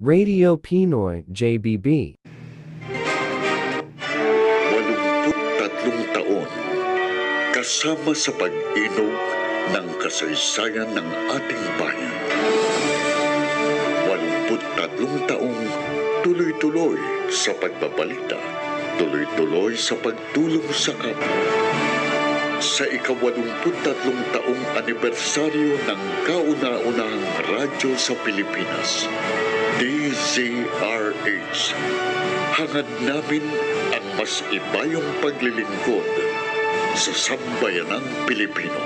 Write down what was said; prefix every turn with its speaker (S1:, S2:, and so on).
S1: Radio Pinoy JBB.
S2: 83 taon kasama sa pag-inog ng kasaysayan ng ating bayan. 83 taong tuloy-tuloy sa pagbabalita, tuloy-tuloy sa pagtulong sa kapwa. Sa ikawalumput-tatlong taong anibersaryo ng kauna-unahang radyo sa Pilipinas, DZRH, hangad namin ang mas ibayong paglilingkod sa sambayanang Pilipino.